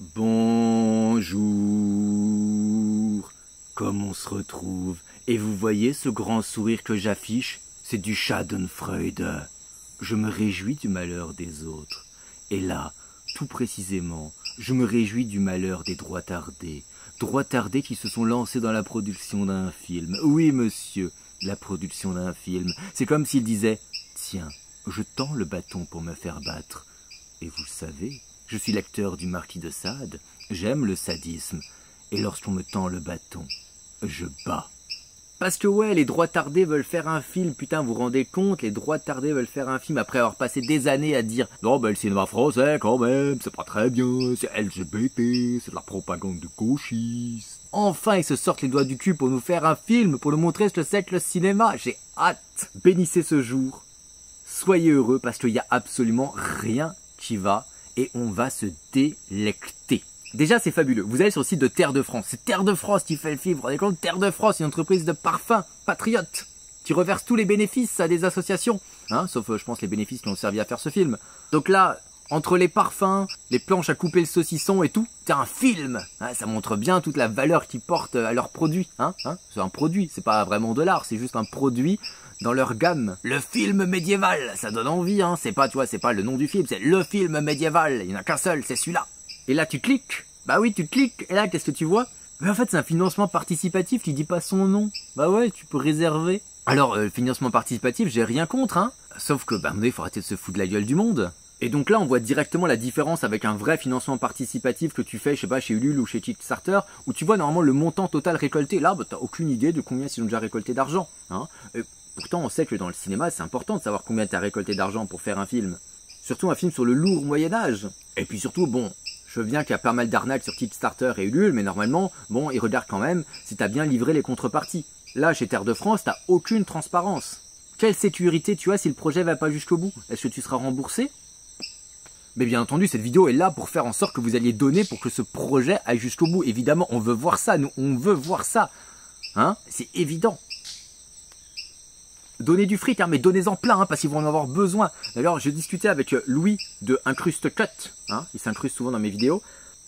Bonjour. Comme on se retrouve. Et vous voyez ce grand sourire que j'affiche? C'est du Schadenfreude. Je me réjouis du malheur des autres. Et là, tout précisément, je me réjouis du malheur des droits tardés. Droits tardés qui se sont lancés dans la production d'un film. Oui, monsieur, la production d'un film. C'est comme s'ils disaient Tiens, je tends le bâton pour me faire battre. Et vous savez, je suis l'acteur du marquis de Sade, j'aime le sadisme, et lorsqu'on me tend le bâton, je bats. Parce que ouais, les droits tardés veulent faire un film, putain, vous vous rendez compte, les droits tardés veulent faire un film après avoir passé des années à dire Non, ben le cinéma français, quand même, c'est pas très bien, c'est LGBT, c'est de la propagande de gauchiste. Enfin, ils se sortent les doigts du cul pour nous faire un film, pour nous montrer ce que c'est que le cinéma. J'ai hâte. Bénissez ce jour. Soyez heureux parce qu'il n'y a absolument rien qui va et on va se délecter. Déjà, c'est fabuleux. Vous allez sur le site de Terre de France. C'est Terre de France qui fait le film. Vous compte? Terre de France, une entreprise de parfums patriote qui reverse tous les bénéfices à des associations. Hein, sauf, euh, je pense, les bénéfices qui ont servi à faire ce film. Donc là, entre les parfums, les planches à couper le saucisson et tout, c'est un film. Hein, ça montre bien toute la valeur qu'ils portent à leurs produits. Hein, hein c'est un produit, c'est pas vraiment de l'art, c'est juste un produit dans leur gamme. Le film médiéval, ça donne envie, hein. C'est pas, tu vois, c'est pas le nom du film, c'est le film médiéval. Il n'y en a qu'un seul, c'est celui-là. Et là, tu cliques. Bah oui, tu cliques. Et là, qu'est-ce que tu vois? Mais en fait, c'est un financement participatif qui dit pas son nom. Bah ouais, tu peux réserver. Alors, euh, financement participatif, j'ai rien contre, hein. Sauf que, bah, il faut arrêter de se foutre de la gueule du monde. Et donc là, on voit directement la différence avec un vrai financement participatif que tu fais, je sais pas, chez Ulule ou chez Kickstarter, où tu vois normalement le montant total récolté. Là, bah, t'as aucune idée de combien ils ont déjà récolté d'argent. Hein. Pourtant, on sait que dans le cinéma, c'est important de savoir combien tu as récolté d'argent pour faire un film. Surtout un film sur le lourd Moyen-Âge. Et puis surtout, bon, je veux bien qu'il y a pas mal d'arnaques sur Kickstarter et Ulule, mais normalement, bon, ils regardent quand même si t'as bien livré les contreparties. Là, chez Terre de France, t'as aucune transparence. Quelle sécurité tu as si le projet va pas jusqu'au bout? Est-ce que tu seras remboursé? Mais bien entendu, cette vidéo est là pour faire en sorte que vous alliez donner pour que ce projet aille jusqu'au bout. Évidemment, on veut voir ça, nous, on veut voir ça. Hein? C'est évident. Donnez du fric, hein, mais donnez-en plein, hein, parce qu'ils vont en avoir besoin. D'ailleurs, j'ai discuté avec euh, Louis de Incruste Cut, hein, il s'incruste souvent dans mes vidéos,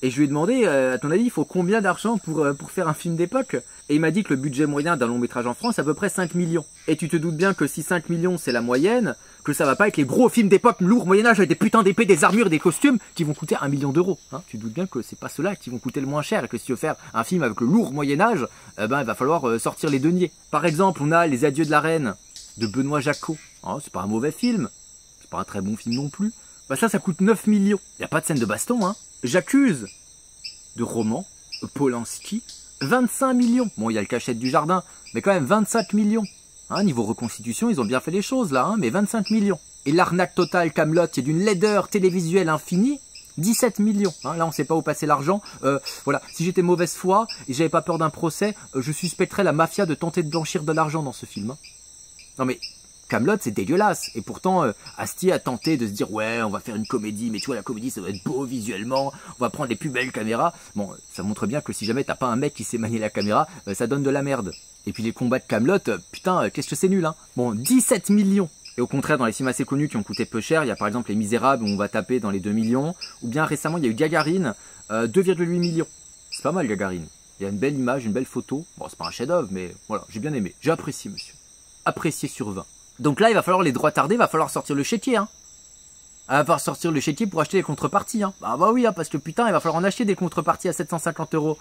et je lui ai demandé, euh, à ton avis, il faut combien d'argent pour, euh, pour faire un film d'époque? Et il m'a dit que le budget moyen d'un long métrage en France, c'est à peu près 5 millions. Et tu te doutes bien que si 5 millions c'est la moyenne, que ça va pas être les gros films d'époque lourds Moyen-Âge avec des putains d'épées, des armures, des costumes qui vont coûter un million d'euros. Hein tu te doutes bien que c'est pas ceux-là qui vont coûter le moins cher et que si tu veux faire un film avec le lourd Moyen-Âge, eh ben, il va falloir sortir les deniers. Par exemple, on a Les Adieux de la Reine de Benoît Jacot. Oh, c'est pas un mauvais film. C'est pas un très bon film non plus. Bah ça, ça coûte 9 millions. Y a pas de scène de baston, hein. J'accuse de roman, Polanski, 25 millions. Bon, il y a le cachette du jardin, mais quand même 25 millions. Hein, niveau reconstitution, ils ont bien fait les choses là, hein, mais 25 millions. Et l'arnaque totale Camelot, c'est d'une laideur télévisuelle infinie. 17 millions. Hein, là, on sait pas où passer l'argent. Euh, voilà. Si j'étais mauvaise foi et j'avais pas peur d'un procès, euh, je suspecterais la mafia de tenter de blanchir de l'argent dans ce film. Non mais Camelot c'est dégueulasse et pourtant euh, Astier a tenté de se dire ouais on va faire une comédie mais tu vois la comédie ça doit être beau visuellement on va prendre les plus belles caméras bon ça montre bien que si jamais t'as pas un mec qui sait manier la caméra euh, ça donne de la merde et puis les combats de Camelot euh, putain qu'est-ce que c'est nul hein bon 17 millions et au contraire, dans les films assez connus qui ont coûté peu cher, il y a par exemple Les Misérables où on va taper dans les 2 millions. Ou bien récemment, il y a eu Gagarine, 2,8 millions. C'est pas mal Gagarine. Il y a une belle image, une belle photo. Bon, c'est pas un chef-d'œuvre, mais voilà, j'ai bien aimé. J'ai apprécié, monsieur apprécié sur 20. Donc là, il va falloir les droits tardés, il va falloir sortir le chéquier. Hein. Il va falloir sortir le chéquier pour acheter les contreparties. Hein. Bah, bah oui, hein, parce que putain, il va falloir en acheter des contreparties à 750 euros.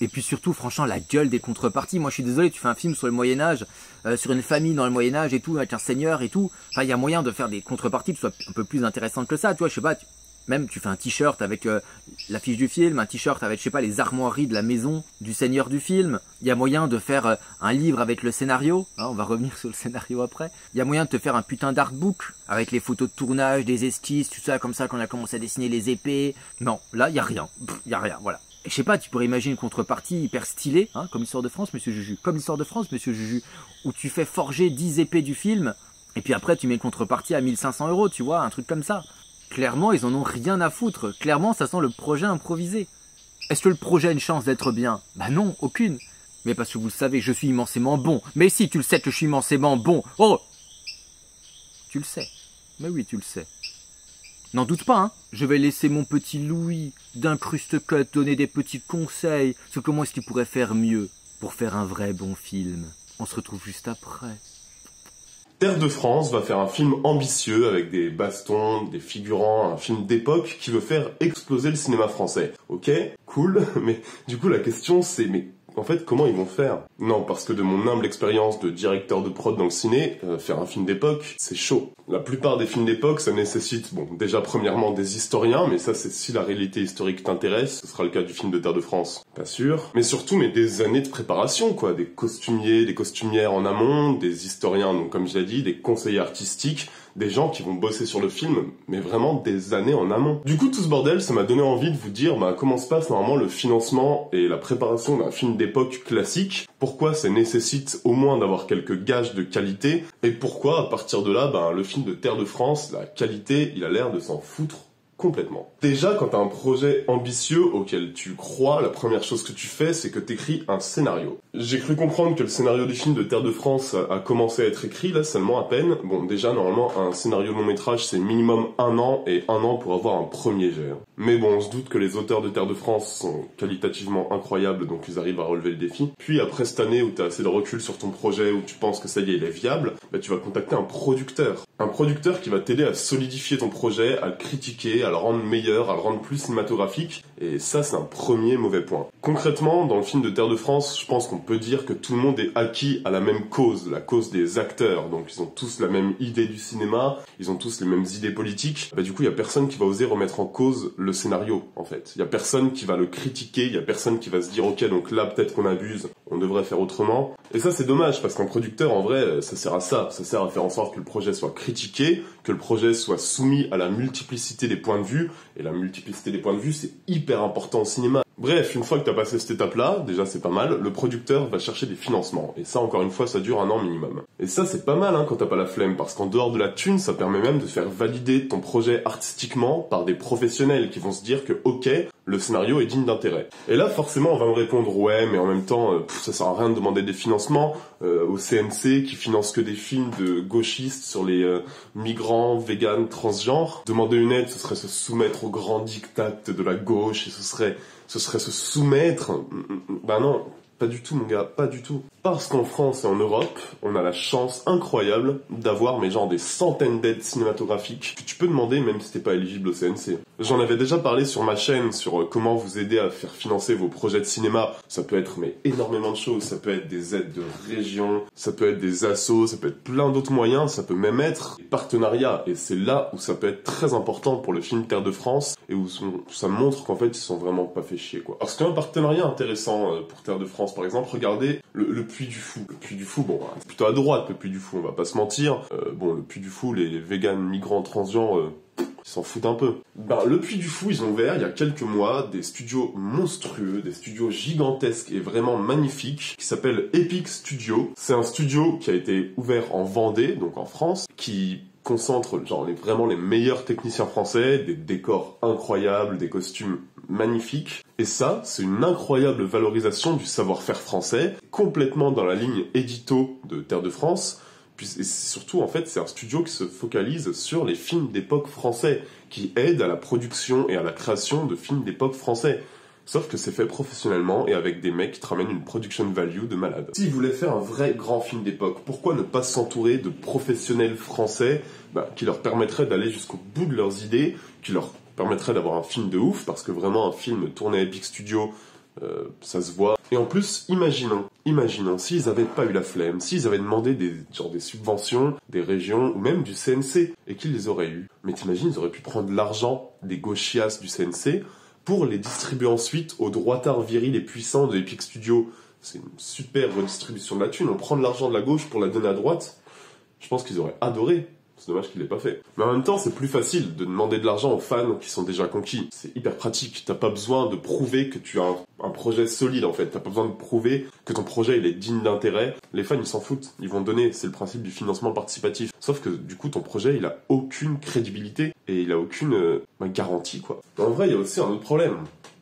Et puis surtout, franchement, la gueule des contreparties. Moi, je suis désolé, tu fais un film sur le Moyen Âge, euh, sur une famille dans le Moyen Âge et tout, avec un seigneur et tout. Enfin, il y a moyen de faire des contreparties qui soient un peu plus intéressantes que ça. Tu vois, je sais pas, même tu fais un t-shirt avec euh, l'affiche du film, un t-shirt avec je sais pas les armoiries de la maison du seigneur du film. Il y a moyen de faire euh, un livre avec le scénario. Hein, on va revenir sur le scénario après. Il y a moyen de te faire un putain d'artbook avec les photos de tournage, des esquisses, tout ça comme ça qu'on a commencé à dessiner les épées. Non, là il y a rien. Il y a rien. Voilà. Je sais pas, tu pourrais imaginer une contrepartie hyper stylée, hein, comme l'histoire de France, Monsieur Juju, comme l'histoire de France, Monsieur Juju, où tu fais forger 10 épées du film, et puis après tu mets une contrepartie à 1500 euros, tu vois, un truc comme ça. Clairement, ils en ont rien à foutre. Clairement, ça sent le projet improvisé. Est-ce que le projet a une chance d'être bien? Bah non, aucune. Mais parce que vous le savez, je suis immensément bon. Mais si, tu le sais que je suis immensément bon. Oh Tu le sais. Mais oui, tu le sais. N'en doute pas, hein. Je vais laisser mon petit Louis d'incruste cut donner des petits conseils sur comment est-ce qu'il pourrait faire mieux pour faire un vrai bon film. On se retrouve juste après. Terre de France va faire un film ambitieux avec des bastons, des figurants, un film d'époque qui veut faire exploser le cinéma français. Ok, cool, mais du coup la question c'est mais en fait, comment ils vont faire? Non, parce que de mon humble expérience de directeur de prod dans le ciné, euh, faire un film d'époque, c'est chaud. La plupart des films d'époque, ça nécessite, bon, déjà premièrement des historiens, mais ça c'est si la réalité historique t'intéresse, ce sera le cas du film de Terre de France, pas sûr. Mais surtout, mais des années de préparation, quoi, des costumiers, des costumières en amont, des historiens, donc comme je l'ai dit, des conseillers artistiques, des gens qui vont bosser sur le film, mais vraiment des années en amont. Du coup, tout ce bordel, ça m'a donné envie de vous dire bah, comment se passe normalement le financement et la préparation d'un film d'époque classique, pourquoi ça nécessite au moins d'avoir quelques gages de qualité, et pourquoi à partir de là, bah, le film de Terre de France, la qualité, il a l'air de s'en foutre Déjà, quand tu as un projet ambitieux auquel tu crois, la première chose que tu fais, c'est que tu écris un scénario. J'ai cru comprendre que le scénario du film de Terre de France a commencé à être écrit, là, seulement à peine. Bon, déjà, normalement, un scénario long métrage, c'est minimum un an, et un an pour avoir un premier jet. Mais bon, on se doute que les auteurs de Terre de France sont qualitativement incroyables, donc ils arrivent à relever le défi. Puis après cette année où tu as assez de recul sur ton projet, où tu penses que ça y est, il est viable, bah, tu vas contacter un producteur. Un producteur qui va t'aider à solidifier ton projet, à le critiquer, à le rendre meilleur, à le rendre plus cinématographique. Et ça, c'est un premier mauvais point. Concrètement, dans le film de Terre de France, je pense qu'on peut dire que tout le monde est acquis à la même cause, la cause des acteurs. Donc ils ont tous la même idée du cinéma, ils ont tous les mêmes idées politiques. Bah, du coup, il y a personne qui va oser remettre en cause le scénario, en fait. Il y a personne qui va le critiquer, il y a personne qui va se dire, ok, donc là, peut-être qu'on abuse, on devrait faire autrement. Et ça, c'est dommage, parce qu'un producteur, en vrai, ça sert à ça. Ça sert à faire en sorte que le projet soit critiqué, que le projet soit soumis à la multiplicité des points de vue. Et la multiplicité des points de vue, c'est hyper important au cinéma. Bref, une fois que tu as passé cette étape-là, déjà c'est pas mal, le producteur va chercher des financements. Et ça, encore une fois, ça dure un an minimum. Et ça, c'est pas mal hein, quand t'as pas la flemme, parce qu'en dehors de la thune, ça permet même de faire valider ton projet artistiquement par des professionnels qui vont se dire que, ok, le scénario est digne d'intérêt. Et là, forcément, on va me répondre, ouais, mais en même temps, euh, ça sert à rien de demander des financements euh, au CNC qui finance que des films de gauchistes sur les euh, migrants, véganes, transgenres. Demander une aide, ce serait se soumettre aux grands dictats de la gauche et ce serait ce serait se soumettre. Ben non, pas du tout, mon gars, pas du tout. Parce qu'en France et en Europe, on a la chance incroyable d'avoir, mais genre, des centaines d'aides cinématographiques que tu peux demander même si t'es pas éligible au CNC. J'en avais déjà parlé sur ma chaîne sur euh, comment vous aider à faire financer vos projets de cinéma. Ça peut être, mais énormément de choses. Ça peut être des aides de région, ça peut être des assos, ça peut être plein d'autres moyens, ça peut même être des partenariats. Et c'est là où ça peut être très important pour le film Terre de France et où ça montre qu'en fait, ils sont vraiment pas fait chier, quoi. Alors, c'est un partenariat intéressant euh, pour Terre de France, par exemple. Regardez le, le Puy du Fou. Le Puy du Fou, bon, c'est plutôt à droite, le Puy du Fou, on va pas se mentir. Euh, bon, le Puy du Fou, les véganes, migrants, transgenres, euh, ils s'en foutent un peu. Ben, le Puy du Fou, ils ont ouvert il y a quelques mois des studios monstrueux, des studios gigantesques et vraiment magnifiques, qui s'appellent Epic Studio. C'est un studio qui a été ouvert en Vendée, donc en France, qui concentre genre les, vraiment les meilleurs techniciens français, des décors incroyables, des costumes magnifiques. Et ça, c'est une incroyable valorisation du savoir-faire français, complètement dans la ligne édito de Terre de France. Et surtout, en fait, c'est un studio qui se focalise sur les films d'époque français, qui aide à la production et à la création de films d'époque français. Sauf que c'est fait professionnellement et avec des mecs qui te ramènent une production value de malade. S'ils voulaient faire un vrai grand film d'époque, pourquoi ne pas s'entourer de professionnels français bah, qui leur permettraient d'aller jusqu'au bout de leurs idées, qui leur permettraient d'avoir un film de ouf, parce que vraiment un film tourné à Epic Studio, euh, ça se voit. Et en plus, imaginons, imaginons, s'ils avaient pas eu la flemme, s'ils avaient demandé des, genre des subventions des régions ou même du CNC et qu'ils les auraient eu. Mais t'imagines, ils auraient pu prendre l'argent des gauchias du CNC pour les distribuer ensuite aux droitards virils et puissants de Epic Studio. C'est une super redistribution de la thune. On prend de l'argent de la gauche pour la donner à droite. Je pense qu'ils auraient adoré. C'est dommage qu'il l'ait pas fait. Mais en même temps, c'est plus facile de demander de l'argent aux fans qui sont déjà conquis. C'est hyper pratique. T'as pas besoin de prouver que tu as un, projet solide en fait. T'as pas besoin de prouver que ton projet il est digne d'intérêt. Les fans ils s'en foutent. Ils vont donner. C'est le principe du financement participatif. Sauf que du coup ton projet il a aucune crédibilité et il a aucune euh, garantie quoi. En vrai, il y a aussi un autre problème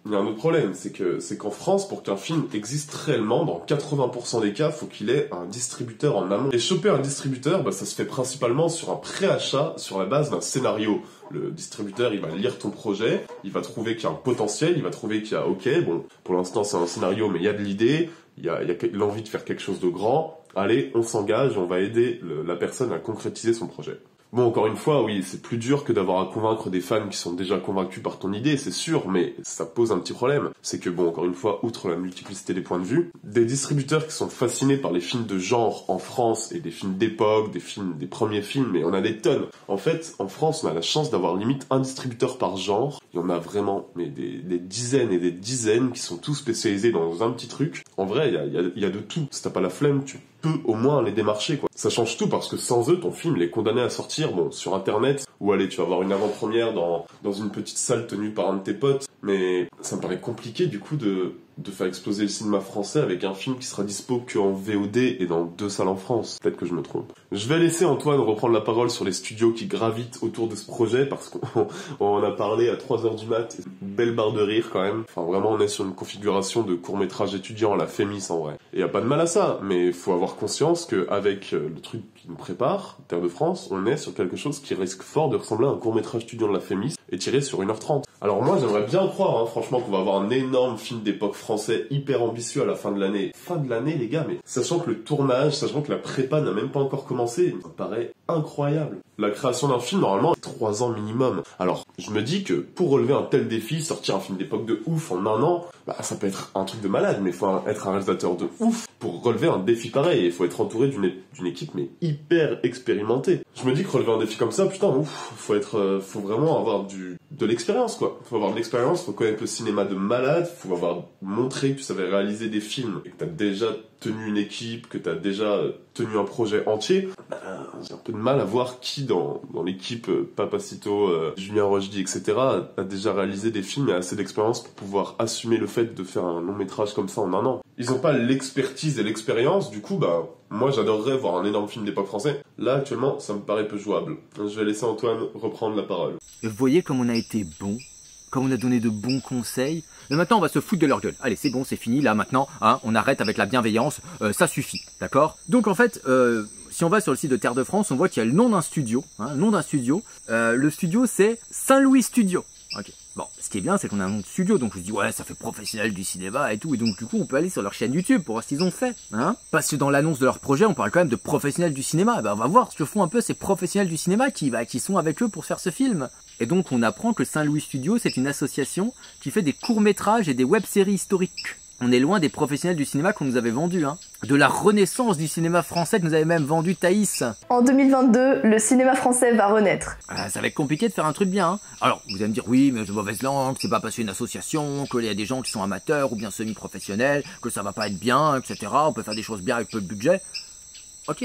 il y a un autre problème, c'est que c'est qu'en France, pour qu'un film existe réellement, dans 80% des cas, faut qu'il ait un distributeur en amont. Et choper un distributeur, bah, ça se fait principalement sur un préachat, sur la base d'un scénario. Le distributeur, il va lire ton projet, il va trouver qu'il y a un potentiel, il va trouver qu'il y a, ok, bon, pour l'instant c'est un scénario, mais il y a de l'idée, il y a, a l'envie de faire quelque chose de grand. Allez, on s'engage, on va aider la personne à concrétiser son projet. Bon, encore une fois, oui, c'est plus dur que d'avoir à convaincre des fans qui sont déjà convaincus par ton idée, c'est sûr, mais ça pose un petit problème. C'est que, bon, encore une fois, outre la multiplicité des points de vue, des distributeurs qui sont fascinés par les films de genre en France et des films d'époque, des films, des premiers films, et on a des tonnes. En fait, en France, on a la chance d'avoir limite un distributeur par genre. Y en a vraiment, mais des, dizaines et des dizaines qui sont tous spécialisés dans un petit truc. En vrai, il y a, y a- y a de tout. Si t'as pas la flemme, tu peux au moins les démarcher, quoi. Ça change tout parce que sans eux, ton film, il est condamné à sortir, bon, sur internet, ou allez, tu vas avoir une avant-première dans, dans une petite salle tenue par un de tes potes, mais ça me paraît compliqué, du coup, de, de faire exploser le cinéma français avec un film qui sera dispo qu'en VOD et dans deux salles en France. Peut-être que je me trompe. Je vais laisser Antoine reprendre la parole sur les studios qui gravitent autour de ce projet parce qu'on on en a parlé à 3h du mat. Belle barre de rire quand même. Enfin, vraiment, on est sur une configuration de court-métrage étudiant à la Fémis en vrai. Et y a pas de mal à ça, mais faut avoir conscience qu'avec euh, le truc qui nous prépare, Terre de France, on est sur quelque chose qui risque fort de ressembler à un court-métrage étudiant de la Fémis et tiré sur 1h30. Alors moi, j'aimerais bien croire, hein, franchement, qu'on va avoir un énorme film d'époque français hyper ambitieux à la fin de l'année. Fin de l'année, les gars, mais sachant que le tournage, sachant que la prépa n'a même pas encore commencé, ça me paraît incroyable. La création d'un film, normalement, c'est 3 ans minimum. Alors, je me dis que pour relever un tel défi, sortir un film d'époque de ouf en un an, bah, ça peut être un truc de malade, mais faut être un réalisateur de ouf pour relever un défi pareil. Il faut être entouré d'une équipe, mais hyper expérimentée. Je me dis que relever un défi comme ça, putain, ouf, faut être, euh, faut vraiment avoir du, de l'expérience, quoi. Faut avoir de l'expérience, faut connaître le cinéma de malade, faut avoir montré que tu savais réaliser des films et que t'as déjà tenu une équipe, que t'as déjà tenu un projet entier. Bah, j'ai un peu de mal à voir qui dans, dans l'équipe euh, Papacito, euh, Julien Rochdy, etc. a, déjà réalisé des films et a assez d'expérience pour pouvoir assumer le fait de faire un long métrage comme ça en un an. Ils ont pas l'expertise et l'expérience, du coup, bah, moi j'adorerais voir un énorme film d'époque français. Là, actuellement, ça me paraît peu jouable. Je vais laisser Antoine reprendre la parole. Vous voyez comme on a été bon, comme on a donné de bons conseils. Mais maintenant, on va se foutre de leur gueule. Allez, c'est bon, c'est fini. Là, maintenant, hein, on arrête avec la bienveillance. Euh, ça suffit, d'accord? Donc, en fait, euh, si on va sur le site de Terre de France, on voit qu'il y a le nom d'un studio. Hein, nom d'un studio. Euh, le studio, c'est Saint-Louis Studio. Bon, ce qui est bien, c'est qu'on a un nom de studio, donc je me dis ouais, ça fait professionnel du cinéma et tout, et donc du coup, on peut aller sur leur chaîne YouTube pour voir ce qu'ils ont fait, hein Parce que dans l'annonce de leur projet, on parle quand même de professionnels du cinéma. Eh ben, on va voir ce que font un peu ces professionnels du cinéma qui, bah, qui sont avec eux pour faire ce film. Et donc, on apprend que Saint-Louis Studio, c'est une association qui fait des courts-métrages et des web-séries historiques. On est loin des professionnels du cinéma qu'on nous avait vendus, hein. De la renaissance du cinéma français que nous avait même vendu Thaïs. En 2022, le cinéma français va renaître. Ah, ça va être compliqué de faire un truc bien. Hein. Alors, vous allez me dire, oui, mais de mauvaise langue, c'est pas parce une association, qu'il y a des gens qui sont amateurs ou bien semi-professionnels, que ça va pas être bien, etc. On peut faire des choses bien avec peu de budget. Ok,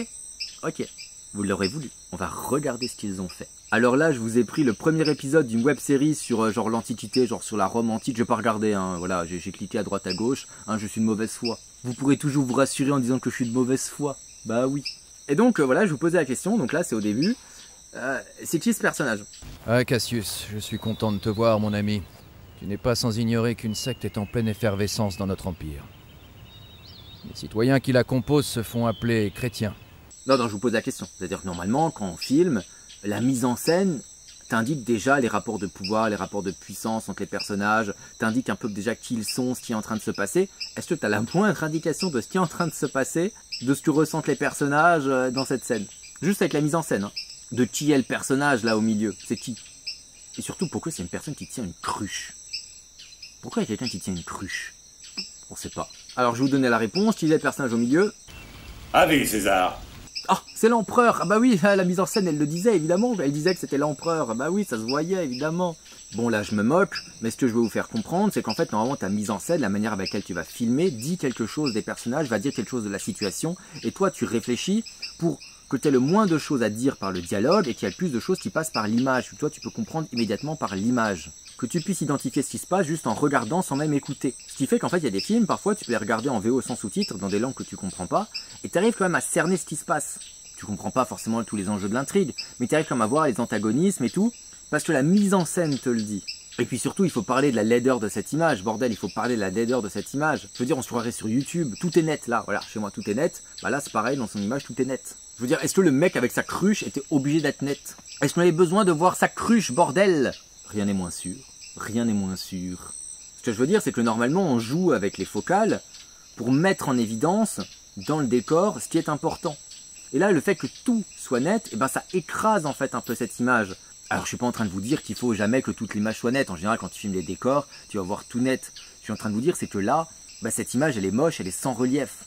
ok. Vous l'aurez voulu. On va regarder ce qu'ils ont fait. Alors là, je vous ai pris le premier épisode d'une web série sur euh, genre l'Antiquité, genre sur la Rome antique. Je vais pas regarder, hein. Voilà, j'ai cliqué à droite à gauche. Hein, je suis de mauvaise foi. Vous pourrez toujours vous rassurer en disant que je suis de mauvaise foi. Bah oui. Et donc euh, voilà, je vous posais la question. Donc là, c'est au début. Euh, c'est qui ce personnage? Ah, Cassius, je suis content de te voir, mon ami. Tu n'es pas sans ignorer qu'une secte est en pleine effervescence dans notre empire. Les citoyens qui la composent se font appeler chrétiens. Non, non, je vous pose la question. C'est-à-dire que normalement, quand on filme, la mise en scène t'indique déjà les rapports de pouvoir, les rapports de puissance entre les personnages, t'indique un peu déjà qui ils sont, ce qui est en train de se passer. Est-ce que tu as la moindre indication de ce qui est en train de se passer, de ce que ressentent les personnages euh, dans cette scène? Juste avec la mise en scène. hein. De qui est le personnage là au milieu? C'est qui? Et surtout, pourquoi c'est une personne qui tient une cruche? Pourquoi il y a quelqu'un qui tient une cruche? On sait pas. Alors je vous donner la réponse. Qui est le personnage au milieu? Ave César Ah, c'est l'empereur. Ah bah oui, la mise en scène, elle le disait évidemment. Elle disait que c'était l'empereur. Ah bah oui, ça se voyait évidemment. Bon là, je me moque, mais ce que je veux vous faire comprendre, c'est qu'en fait, normalement, ta mise en scène, la manière avec laquelle tu vas filmer, dit quelque chose des personnages, va dire quelque chose de la situation, et toi, tu réfléchis pour que tu aies le moins de choses à dire par le dialogue et qu'il y ait le plus de choses qui passent par l'image, toi, tu peux comprendre immédiatement par l'image. Que tu puisses identifier ce qui se passe juste en regardant sans même écouter. Ce qui fait qu'en fait, il y a des films, parfois, tu peux les regarder en VO sans sous-titres, dans des langues que tu comprends pas, et tu arrives quand même à cerner ce qui se passe tu comprends pas forcément tous les enjeux de l'intrigue, mais tu arrives comme à voir les antagonismes et tout, parce que la mise en scène te le dit. Et puis surtout, il faut parler de la laideur de cette image, bordel, il faut parler de la laideur de cette image. Je veux dire, on se croirait sur YouTube, tout est net là, voilà, chez moi tout est net. Bah là, c'est pareil, dans son image, tout est net. Je veux dire, est-ce que le mec avec sa cruche était obligé d'être net? Est-ce qu'on avait besoin de voir sa cruche, bordel? Rien n'est moins sûr, rien n'est moins sûr. Ce que je veux dire, c'est que normalement, on joue avec les focales pour mettre en évidence, dans le décor, ce qui est important. Et là, le fait que tout soit net, eh ben, ça écrase en fait un peu cette image. Alors je suis pas en train de vous dire qu'il faut jamais que toute l'image soit nette. En général, quand tu filmes les décors, tu vas voir tout net. Je suis en train de vous dire, c'est que là, bah, cette image, elle est moche, elle est sans relief.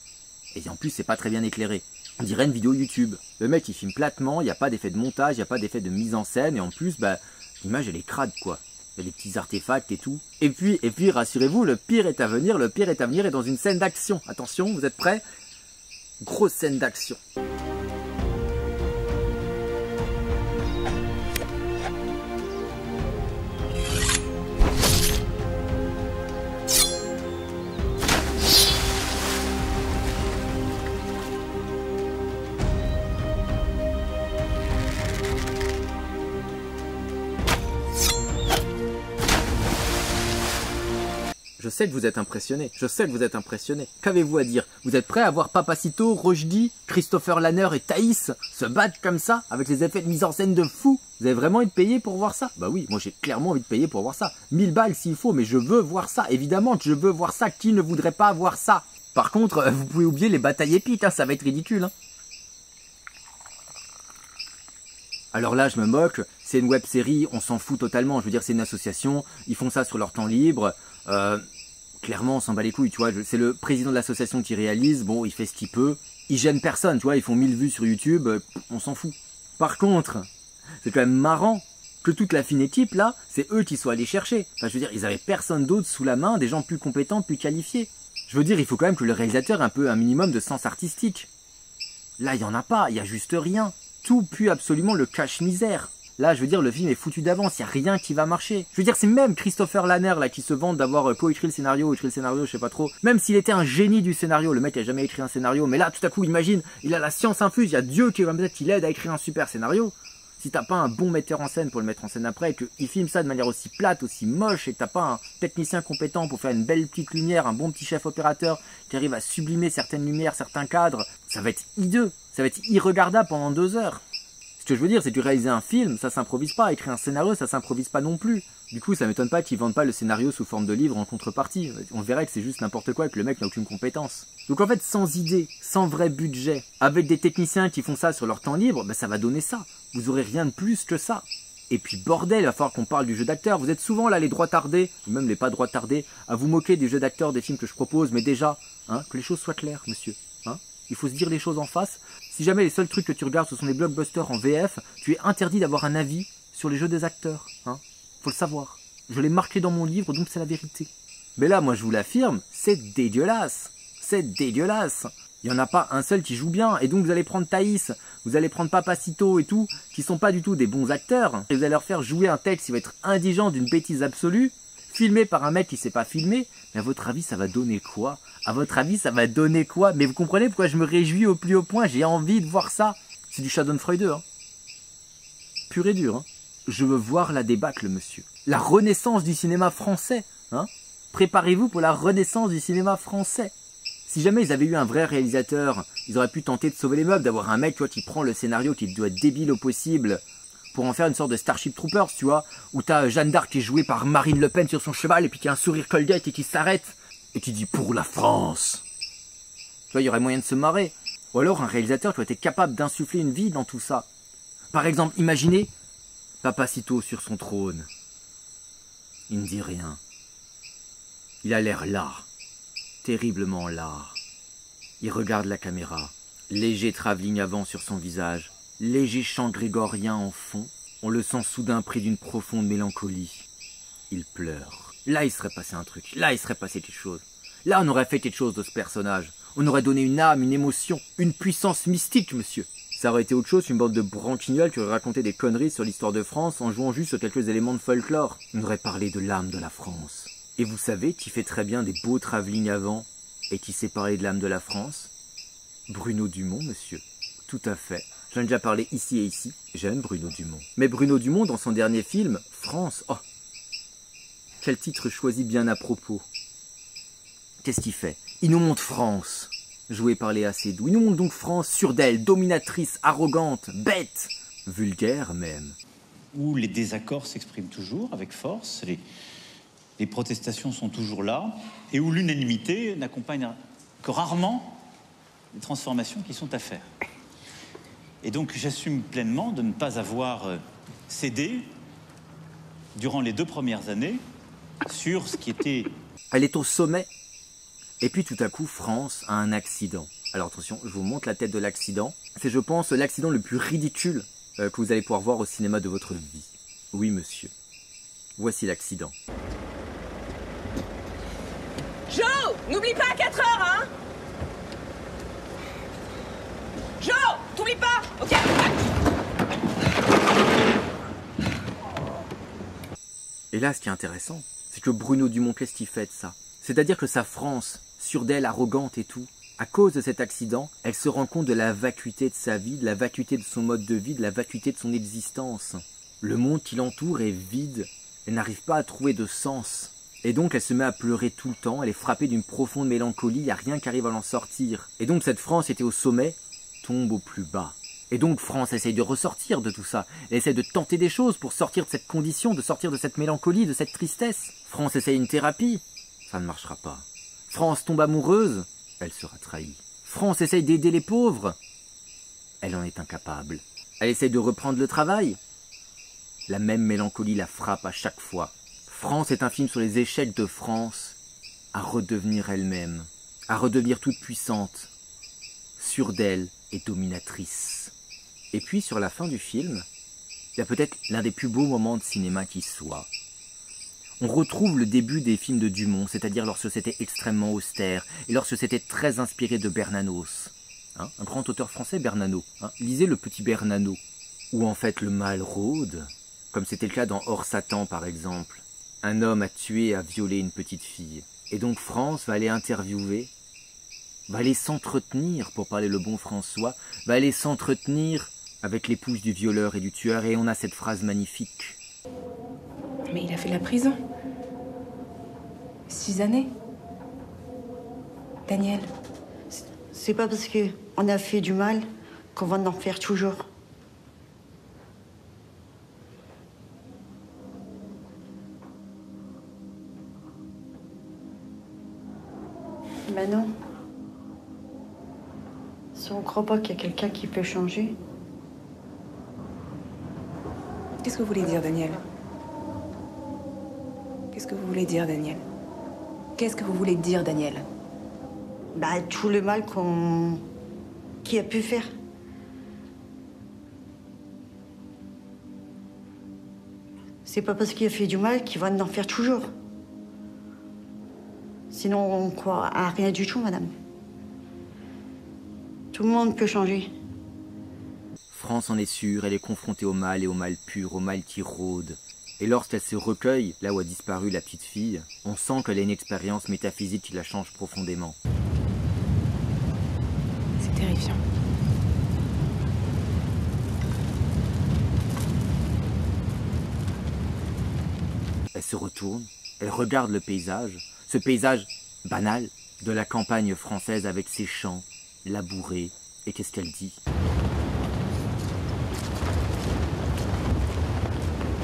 Et en plus, c'est pas très bien éclairé. On dirait une vidéo YouTube. Le mec, il filme platement, il n'y a pas d'effet de montage, il n'y a pas d'effet de mise en scène, et en plus, bah, l'image, elle est crade, quoi. Il y a des petits artefacts et tout. Et puis, et puis, rassurez-vous, le pire est à venir, le pire est à venir, et dans une scène d'action. Attention, vous êtes prêts? Grosse scène d'action. Je sais que vous êtes impressionné. Je sais que vous êtes impressionné. Qu'avez-vous à dire? Vous êtes prêt à voir Papacito, Rochdi, Christopher Lanner et Thaïs se battre comme ça, avec les effets de mise en scène de fou? Vous avez vraiment envie de payer pour voir ça? Bah oui, moi j'ai clairement envie de payer pour voir ça. 1000 balles s'il faut, mais je veux voir ça. Évidemment je veux voir ça. Qui ne voudrait pas voir ça? Par contre, euh, vous pouvez oublier les batailles épiques, hein, ça va être ridicule. Hein. Alors là, je me moque, c'est une web série, on s'en fout totalement. Je veux dire, c'est une association, ils font ça sur leur temps libre. Euh, clairement, on s'en bat les couilles, tu vois. C'est le président de l'association qui réalise, bon, il fait ce qu'il peut. Ils gênent personne, tu vois, ils font 1000 vues sur YouTube, euh, on s'en fout. Par contre, c'est quand même marrant que toute la fine équipe, là, c'est eux qui soient allés chercher. Enfin, je veux dire, ils avaient personne d'autre sous la main, des gens plus compétents, plus qualifiés. Je veux dire, il faut quand même que le réalisateur ait un peu un minimum de sens artistique. Là, il y en a pas, il y a juste rien. Tout pue absolument le cache-misère. Là, je veux dire, le film est foutu d'avance, il n'y a rien qui va marcher. Je veux dire, c'est même Christopher Lanner là qui se vante d'avoir euh, coécrit le scénario, écrit le scénario, je sais pas trop. Même s'il était un génie du scénario, le mec a jamais écrit un scénario, mais là, tout à coup, imagine, il a la science infuse, il y a Dieu qui va peut-être qu'il aide à écrire un super scénario. Si t'as pas un bon metteur en scène pour le mettre en scène après, et qu'il filme ça de manière aussi plate, aussi moche, et que t'as pas un technicien compétent pour faire une belle petite lumière, un bon petit chef opérateur qui arrive à sublimer certaines lumières, certains cadres, ça va être hideux, ça va être irregardable pendant deux heures. Ce que je veux dire, c'est que réaliser un film, ça s'improvise pas. Écrire un scénario, ça s'improvise pas non plus. Du coup, ça m'étonne pas qu'ils vendent pas le scénario sous forme de livre en contrepartie. On verrait que c'est juste n'importe quoi et que le mec n'a aucune compétence. Donc en fait, sans idée, sans vrai budget, avec des techniciens qui font ça sur leur temps libre, ben ça va donner ça. Vous aurez rien de plus que ça. Et puis bordel, il va falloir qu'on parle du jeu d'acteur. Vous êtes souvent là les droits tardés, ou même les pas droits tardés, à vous moquer des jeux d'acteurs des films que je propose, mais déjà, hein, que les choses soient claires, monsieur. Il faut se dire les choses en face. Si jamais les seuls trucs que tu regardes ce sont des blockbusters en VF, tu es interdit d'avoir un avis sur les jeux des acteurs. Hein faut le savoir. Je l'ai marqué dans mon livre, donc c'est la vérité. Mais là, moi je vous l'affirme, c'est dégueulasse. C'est dégueulasse. Il n'y en a pas un seul qui joue bien. Et donc vous allez prendre Thaïs, vous allez prendre Papacito et tout, qui sont pas du tout des bons acteurs. Et vous allez leur faire jouer un texte qui va être indigent d'une bêtise absolue, filmé par un mec qui sait pas filmer. Mais à votre avis, ça va donner quoi? À votre avis, ça va donner quoi? Mais vous comprenez pourquoi je me réjouis au plus haut point? J'ai envie de voir ça. C'est du Schadenfreude, hein. Pur et dur, hein. Je veux voir la débâcle, monsieur. La renaissance du cinéma français, hein. Préparez-vous pour la renaissance du cinéma français. Si jamais ils avaient eu un vrai réalisateur, ils auraient pu tenter de sauver les meubles, d'avoir un mec, qui prend le scénario, qui doit être débile au possible, pour en faire une sorte de Starship Troopers, tu vois, où t'as Jeanne d'Arc qui est jouée par Marine Le Pen sur son cheval, et puis qui a un sourire Colgate et qui s'arrête, et qui dit pour la France. Tu vois, il y aurait moyen de se marrer. Ou alors un réalisateur qui aurait été capable d'insuffler une vie dans tout ça. Par exemple, imaginez Papacito sur son trône. Il ne dit rien. Il a l'air là, terriblement là. Il regarde la caméra, léger travelling avant sur son visage, léger chant grégorien en fond. On le sent soudain pris d'une profonde mélancolie. Il pleure. Là, il serait passé un truc. Là, il serait passé quelque chose. Là, on aurait fait quelque chose de ce personnage. On aurait donné une âme, une émotion, une puissance mystique, monsieur. Ça aurait été autre chose qu'une bande de branquignoles qui aurait raconté des conneries sur l'histoire de France en jouant juste sur quelques éléments de folklore. On aurait parlé de l'âme de la France. Et vous savez qui fait très bien des beaux travelling avant et qui sait parler de l'âme de la France? Bruno Dumont, monsieur. Tout à fait. J'en ai déjà parlé ici et ici. J'aime Bruno Dumont. Mais Bruno Dumont, dans son dernier film, France, oh Quel titre choisi bien à propos. Qu'est-ce qu'il fait? Il nous montre France, jouée par Léa Seydoux. Il nous montre donc France sûre d'elle, dominatrice, arrogante, bête, vulgaire même. Où les désaccords s'expriment toujours avec force, les protestations sont toujours là, et où l'unanimité n'accompagne que rarement les transformations qui sont à faire. Et donc j'assume pleinement de ne pas avoir euh, cédé durant les deux premières années sur ce qui était Elle est au sommet. Et puis tout à coup, France a un accident. Alors attention, je vous montre la tête de l'accident. C'est, je pense, l'accident le plus ridicule euh, que vous allez pouvoir voir au cinéma de votre vie. Oui, monsieur. Voici l'accident. Joe N'oublie pas à 4 heures, hein Joe Ok Et là, ce qui est intéressant, c'est que Bruno Dumont, qu'est-ce qu'il fait de ça? C'est-à-dire que sa France, sûre d'elle, arrogante et tout, à cause de cet accident, elle se rend compte de la vacuité de sa vie, de la vacuité de son mode de vie, de la vacuité de son existence. Le monde qui l'entoure est vide, elle n'arrive pas à trouver de sens. Et donc elle se met à pleurer tout le temps, elle est frappée d'une profonde mélancolie, il n'y a rien qui arrive à l'en sortir. Et donc cette France était au sommet, tombe au plus bas. Et donc France essaye de ressortir de tout ça. Elle essaye de tenter des choses pour sortir de cette condition, de sortir de cette mélancolie, de cette tristesse. France essaye une thérapie. Ça ne marchera pas. France tombe amoureuse. Elle sera trahie. France essaye d'aider les pauvres. Elle en est incapable. Elle essaye de reprendre le travail. La même mélancolie la frappe à chaque fois. France est un film sur les échecs de France à redevenir elle-même, à redevenir toute puissante, sûre d'elle et dominatrice. Et puis sur la fin du film, il y a peut-être l'un des plus beaux moments de cinéma qui soit. On retrouve le début des films de Dumont, c'est-à-dire lorsque c'était extrêmement austère et lorsque c'était très inspiré de Bernanos. Hein, un grand auteur français, Bernano. Hein, lisez le petit Bernano. Où en fait le mal rôde, comme c'était le cas dans Hors Satan par exemple. Un homme a tué a violé une petite fille. Et donc France va aller interviewer, va aller s'entretenir, pour parler le bon François, va aller s'entretenir avec l'épouse du violeur et du tueur, et on a cette phrase magnifique. Mais il a fait la prison. Six années. Daniel, C'est pas parce que on a fait du mal qu'on va en faire toujours. On croit pas qu'il y a quelqu'un qui peut changer, qu'est-ce que vous voulez dire, Daniel? Qu'est-ce que vous voulez dire, Daniel? Qu'est-ce que vous voulez dire, Daniel? Bah tout le mal qu'on qui a pu faire. C'est pas parce qu'il a fait du mal qu'il va en faire toujours. Sinon, on croit à rien du tout, madame. Tout le monde peut changer. France en est sûre, elle est confrontée au mal et au mal pur, au mal qui rôde. Et lorsqu'elle se recueille, là où a disparu la petite fille, on sent qu'elle a une expérience métaphysique qui la change profondément. C'est terrifiant. Elle se retourne, elle regarde le paysage, ce paysage banal de la campagne française avec ses champs labourés. Et qu'est-ce qu'elle dit?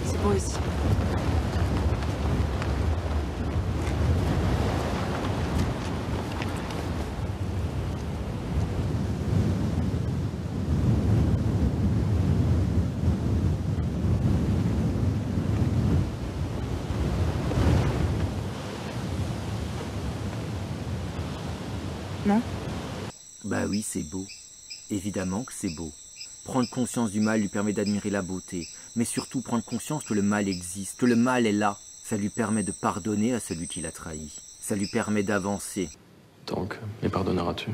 C'est beau ici. Non? Bah oui, c'est beau. Évidemment que c'est beau. Prendre conscience du mal lui permet d'admirer la beauté, mais surtout prendre conscience que le mal existe, que le mal est là. Ça lui permet de pardonner à celui qui l'a trahi. Ça lui permet d'avancer. Donc, les pardonneras-tu?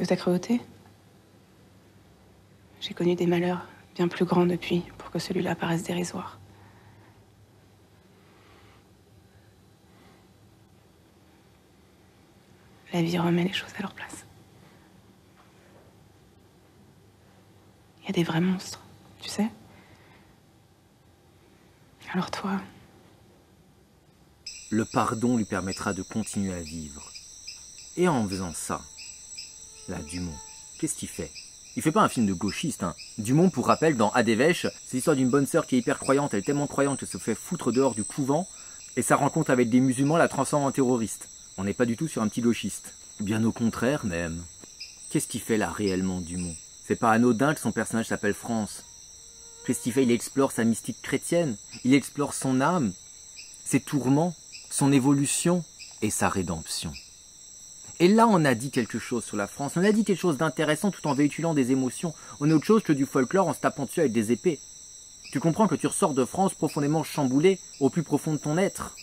De ta cruauté? J'ai connu des malheurs bien plus grands depuis pour que celui-là paraisse dérisoire. La vie remet les choses à leur place. Il y a des vrais monstres, tu sais Alors toi, Le pardon lui permettra de continuer à vivre. Et en faisant ça, là, Dumont, qu'est-ce qu'il fait? Il fait pas un film de gauchiste, hein. Dumont, pour rappel, dans Adévèche, c'est l'histoire d'une bonne sœur qui est hyper croyante, elle est tellement croyante qu'elle se fait foutre dehors du couvent, et sa rencontre avec des musulmans la transforme en terroriste. On n'est pas du tout sur un petit gauchiste. Bien au contraire, même. Qu'est-ce qu'il fait là réellement, Dumont? C'est pas anodin que son personnage s'appelle France. Qu'est-ce qu'il fait Il explore sa mystique chrétienne, il explore son âme, ses tourments, son évolution et sa rédemption. Et là, on a dit quelque chose sur la France, on a dit quelque chose d'intéressant tout en véhiculant des émotions. On est autre chose que du folklore en se tapant dessus avec des épées. Tu comprends que tu ressors de France profondément chamboulé au plus profond de ton être.